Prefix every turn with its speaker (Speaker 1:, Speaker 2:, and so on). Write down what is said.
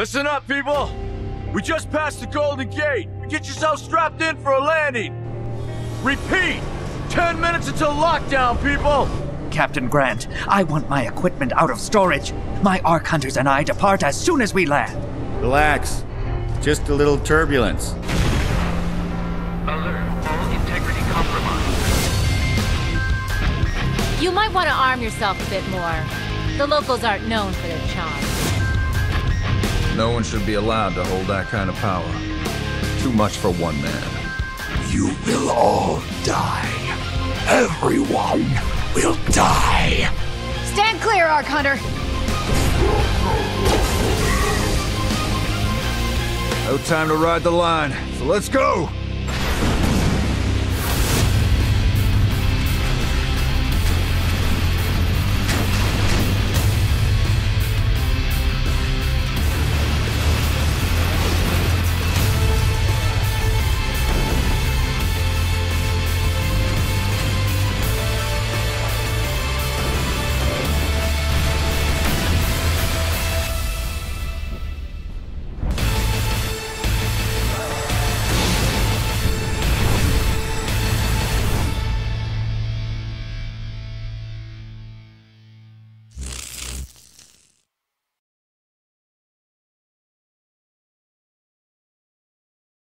Speaker 1: Listen up, people! We just passed the Golden Gate! Get yourself strapped in for a landing! Repeat! Ten minutes until lockdown, people!
Speaker 2: Captain Grant, I want my equipment out of storage. My Ark Hunters and I depart as soon as we land.
Speaker 3: Relax. Just a little turbulence.
Speaker 4: Alert. All integrity compromised.
Speaker 5: You might want to arm yourself a bit more. The locals aren't known for their charm.
Speaker 6: No one should be allowed to hold that kind of power. Too much for one man.
Speaker 7: You will all die. Everyone will die.
Speaker 5: Stand clear, Ark Hunter!
Speaker 6: No time to ride the line, so let's go!